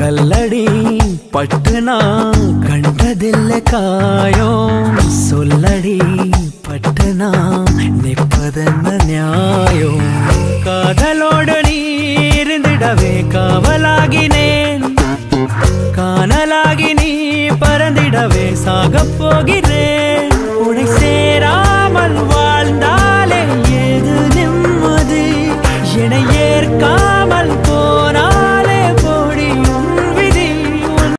கல்லடி பட்டு நான் கண்டதில்லை காயம். சொல்லடி பட்டு நான் நிற்பதென்ன நியாயம். காதலோடு நீ இருந்திடவே காவலாகினேன். காணலாகி நீ பறந்திடவே சாகப் போகிறேன். உனை சேராமல் வாழ்ந்தாலே ஏது நிம்மதி? என ஏற்காமல்